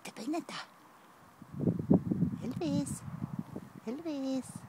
peínate. Elvis. Elvis.